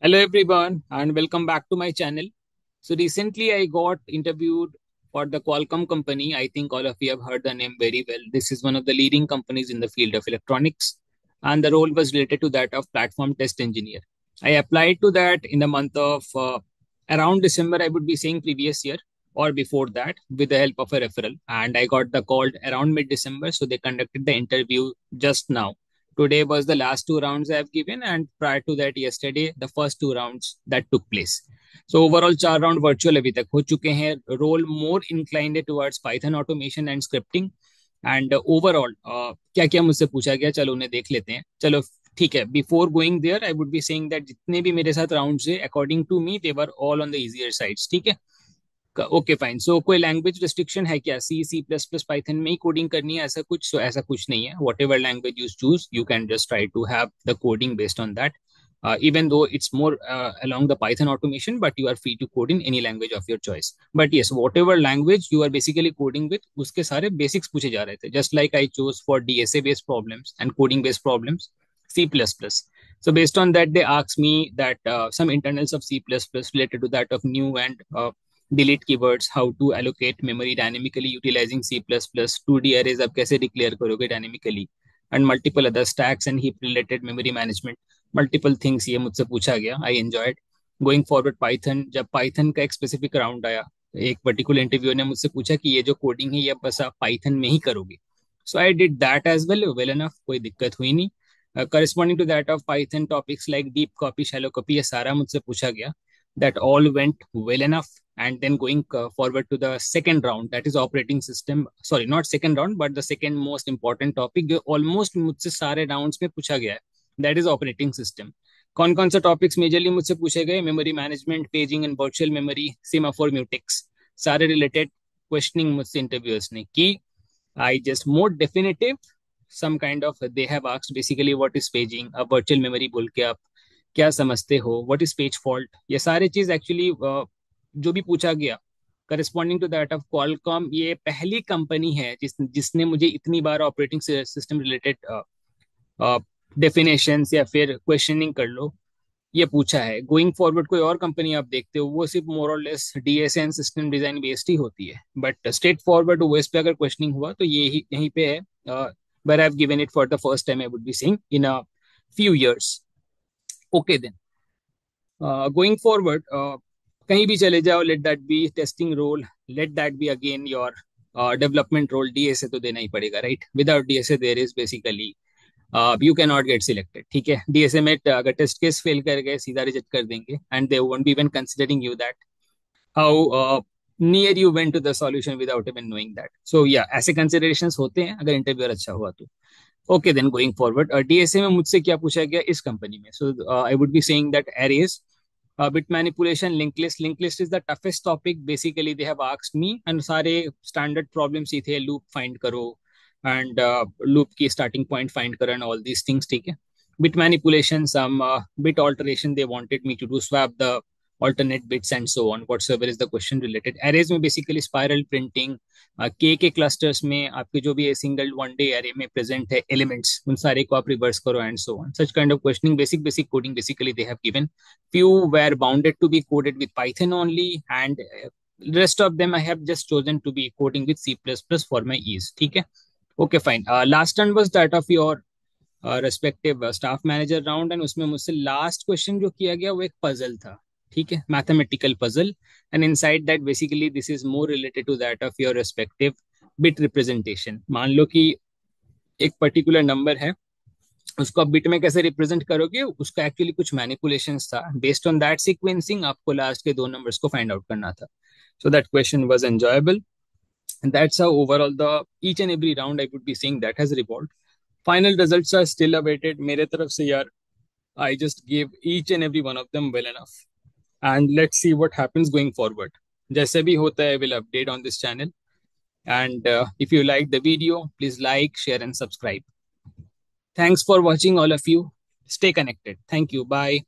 Hello everyone and welcome back to my channel. So recently I got interviewed for the Qualcomm company. I think all of you have heard the name very well. This is one of the leading companies in the field of electronics and the role was related to that of platform test engineer. I applied to that in the month of uh, around December I would be saying previous year or before that with the help of a referral and I got the call around mid December so they conducted the interview just now today was the last two rounds I have given, and prior to that, yesterday, the first two rounds that took place. So overall, चार round virtual अभी तक हो चुके हैं. Role more inclined towards Python automation and scripting. And overall क्या क्या मुझसे पूछा गया चलो उन्हें देख लेते हैं चलो ठीक है before going there I would be saying that जितने भी मेरे साथ राउंड है according to me they were all on the easier sides ठीक है ओके फाइन सो कोई लैंग्वेज रिस्ट्रिक्शन है क्या C C plus plus Python में ही कोडिंग करनी है ऐसा कुछ so, ऐसा कुछ नहीं है whatever language use choose you can just try to have the coding based on that uh, even though it's more uh, along the python automation but you are free to code in any language of your choice but yes whatever language you are basically coding with uske sare basics puche ja rahe the just like i chose for dsa based problems and coding based problems c++ so based on that they asked me that uh, some internals of c++ related to that of new and delete keywords how to allocate memory dynamically utilising C plus plus two D arrays अब कैसे declare करोगे dynamically and multiple other stacks and heap related memory management multiple things ये मुझसे पूछा गया. I enjoyed going forward Python जब Python का एक स्पेसिफिक राउंड आया, एक पर्टिकुलर इंटरव्यू ने मुझसे पूछा कि ये जो कोडिंग है, ये बस आप पाइथन में ही करोगे. So I did that as well well enough कोई दिक्कत हुई नहीं. Corresponding to that of Python topics like deep copy shallow copy ये सारा मुझसे पूछा गया. That all went well enough and then going uh, forward to the second round that is operating system. Sorry not second round but the second most important topic. Almost मुझसे सारे rounds में पूछा गया है that is operating system. कौन कौन सा topics majorly मुझसे पूछे गए? Memory management paging and virtual memory semaphore mutex सारे रिलेटेड क्वेश्चनिंग मुझसे इंटरव्यूअर्स ने की. I just more definitive some kind of they have asked basically what is paging अब वर्चुअल मेमोरी बोल के आप क्या समझते हो? व्हाट इज़ पेज फॉल्ट ये सारे चीज़ एक्चुअली जो भी पूछा गया corresponding to that of Qualcomm ये पहली कंपनी है जिस, जिसने मुझे इतनी बार ऑपरेटिंग सिस्टम रिलेटेड डेफिनेशन या फिर क्वेश्चनिंग कर लो, ये पूछा है। गोइंग फॉरवर्ड कोई और कंपनी आप देखते हो, वो सिर्फ़ मोर और less DSN system design based ही होती है। बट स्ट्रेट फॉरवर्ड ओएस पे अगर क्वेश्चनिंग हुआ तो ये ही, यहीं पे है but I given it for the first time I would be saying in a few years okay then going forward कहीं भी चले जाओ let that be testing role let that be again your development role DSA तो देना ही पड़ेगा right without DSA there is basically you can not get selected ठीक है? डीएसए में अगर टेस्ट केस फेल कर गए, सीधा रिजेक्ट कर देंगे and they won't be even considering you that how near you went to the solution without even knowing that so या ऐसे कंसिडरेशंस होते हैं, अगर इंटरव्यू अच्छा हुआ तो। Okay then going forward DSA में मुझसे क्या पूछा गया? इस कंपनी में। So I would be saying that arrays uh, bit manipulation linked list linked list is the toughest topic basically they have asked me and सारे standard problems ही थे loop find करो and uh, loop की starting point find करो and all these things ठीक है bit manipulation some uh, bit alteration they wanted me to do swap the alternate bits and so on whatsoever is the question related arrays में basically spiral printing के के clusters में आपके जो भी single one D array में present है elements उन सारे को आप रिवर्स करो and so on such kind of questioning basic basic coding basically they have given few were bounded to be coded with python only and uh, rest of them i have just chosen to be coding with c++ for my ease ठीक है okay fine uh, last one was that of your respective staff manager round and उसमें मुझसे last question जो किया गया वो एक puzzle था ठीक है? Mathematical puzzle and inside that basically this is more related to that of your respective bit representation मान लो कि एक पर्टिकुलर नंबर है, उसको आप बिट में कैसे रिप्रेजेंट करोगे? उसका एक्चुअली कुछ मैनिपुलेशन था। बेस्ड ऑन दैट सिक्वेंसिंग आपको लास्ट के दो नंबर्स को फाइंड आउट करना था। So that question was enjoyable that's how overall the each and every round i would be saying that has revolved. Final results are still awaited. mere taraf se yaar i just gave each and every one of them well enough. and let's see what happens going forward. जैसे भी होता है, I will update on this channel. And uh, if you like the video, please like, share, and subscribe. Thanks for watching, all of you. Stay connected. Thank you. Bye.